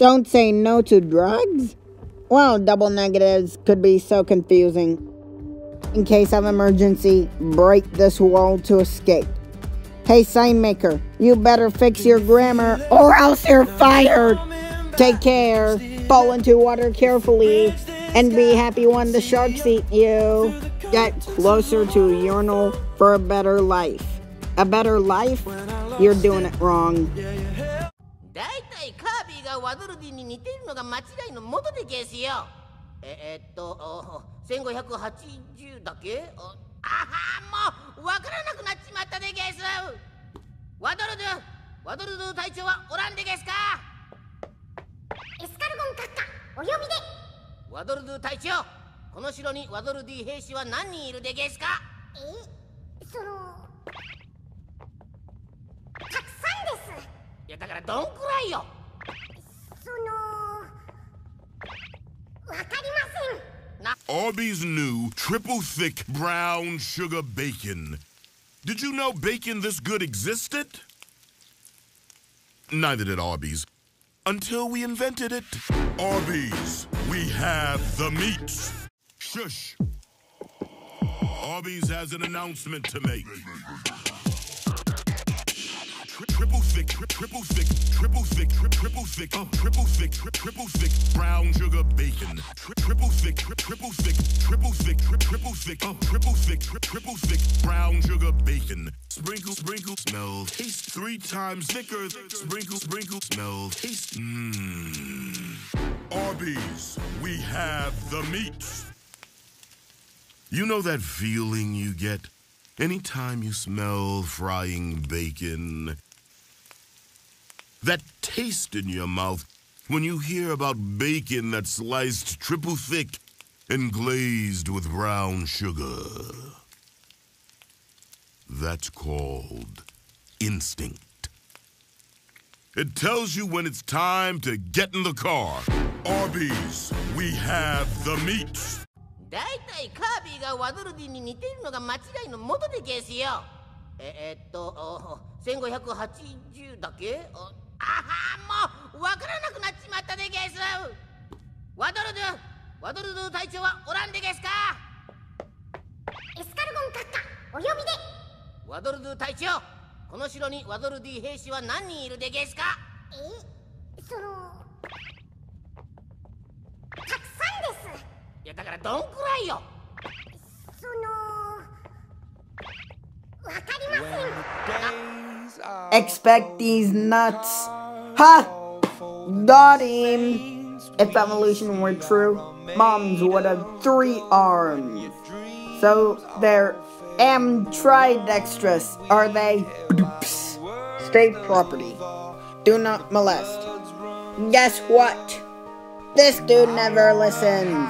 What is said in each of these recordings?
Don't say no to drugs? Well, double negatives could be so confusing. In case of emergency, break this wall to escape. Hey, sign maker, you better fix your grammar or else you're fired. Take care, fall into water carefully, and be happy when the sharks eat you. Get closer to urinal for a better life. A better life? You're doing it wrong. ワドルディに似ているのが間違いの元でゲスよええっとお1580だけ？ああはもうわからなくなっちまったでゲスワドルドゥワドルドゥ隊長はおらんでゲスか？エスカルゴン閣下お呼びで。ワドルドゥ隊長この城にワドルディ兵士は何人いるでゲスか？えそのたくさんです。いやだからどんくらいよ Arby's new triple thick brown sugar bacon. Did you know bacon this good existed? Neither did Arby's. Until we invented it. Arby's, we have the meats. Shush. Arby's has an announcement to make. Tri- Triple thick, tri- triple thick, triple thick, tri- triple thick, oh, triple thick, tri- triple thick, brown sugar bacon. Tri- Triple thick, tri- triple thick, triple thick, tri- triple thick, oh, triple thick, tri- triple thick, brown sugar bacon. Sprinkle, sprinkle, smell, taste three times thicker. Sprinkle, sprinkle, smell, taste. Mmm. Arby's, we have the meats. You know that feeling you get anytime you smell frying bacon? That taste in your mouth when you hear about bacon that's sliced triple thick and glazed with brown sugar. That's called instinct. It tells you when it's time to get in the car. Arby's, we have the meats. だいたいカービィがワドルディに似ているのが間違いの元でゲスよええっとお1580だけああは もうわからなくなっちまったでゲスワドルドゥワドルドゥ隊長はおらんでゲスか？エスカルゴン閣下お呼びで。ワドルドゥ隊長この城にワドルディ兵士は何人いるでゲスか？えそのたくさんです。いやだからどんくらいよ。そのわかりません。Expect these nuts. Ha! Got him! If evolution were true, moms would have three arms. So they're ambidextrous, are they? Badoops. State property. Do not molest. Guess what? This dude never listens.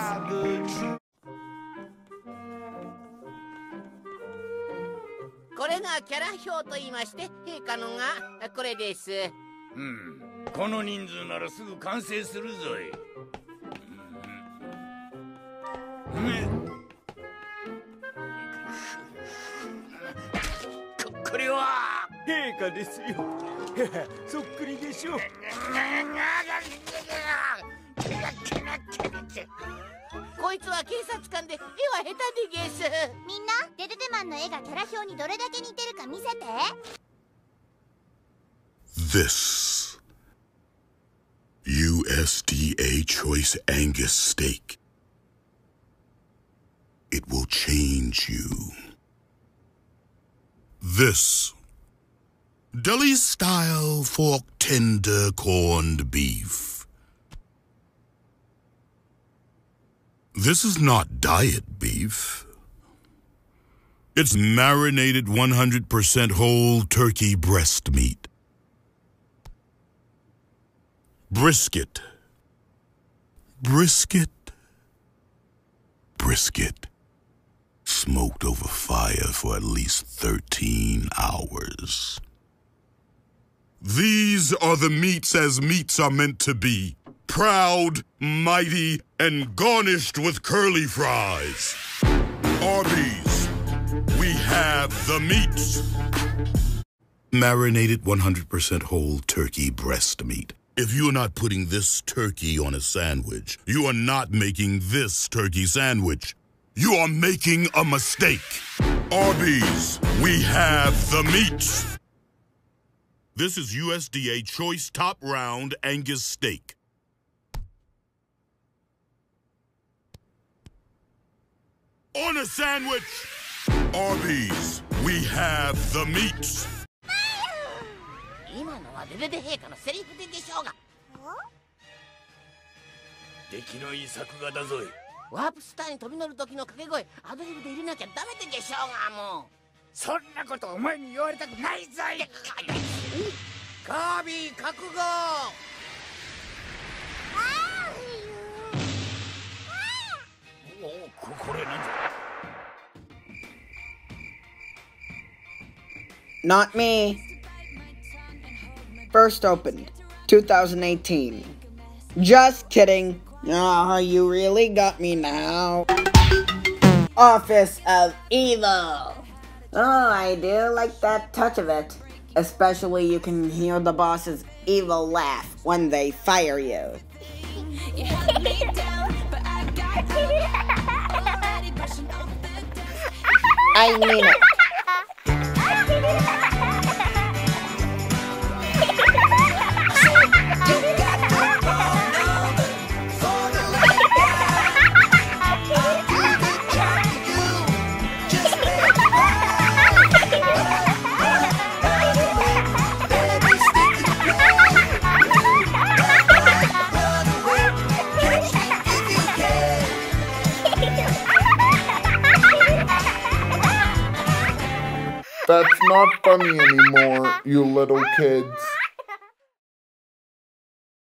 これがキャラ表と言いまして陛下のがこれです うん。この人数ならすぐ完成するぞい、うん。ここれは。陛下ですよ。そっくりでしょ。こいつは警察官で絵は下手でゲスみんなデデデマンの絵がキャラ表にどれだけ似てるか見せて This USDA Choice Angus Steak. It will change you. This deli style fork tender corned beef. This is not diet beef. It's marinated 100% whole turkey breast meat. Brisket. Brisket. Brisket. Smoked over fire for at least 13 hours. These are the meats as meats are meant to be. Proud, mighty, and garnished with curly fries. Arby's. We have the meats. Marinated 100% whole turkey breast meat. If you're not putting this turkey on a sandwich, you are not making this turkey sandwich. You are making a mistake. Arby's, we have the meats. This is USDA Choice Top Round Angus Steak. On a sandwich! Arby's, we have the meats. 今のはベベベ陛下のセリフででしょうが。出来のいい作画だぞい。ワープスターに飛び乗る時の掛け声アドリブで入れなきゃダメでしょうがもう。そんなことお前に言われたくないぞい。カービィ覚悟おおここれなんじゃ Not me. First opened 2018. Just kidding. Ah, you really got me now. Office of Evil. Oh, I do like that touch of it. Especially you can hear the boss's evil laugh when they fire you. You held me down, but I mean up. Not funny anymore, you little kids.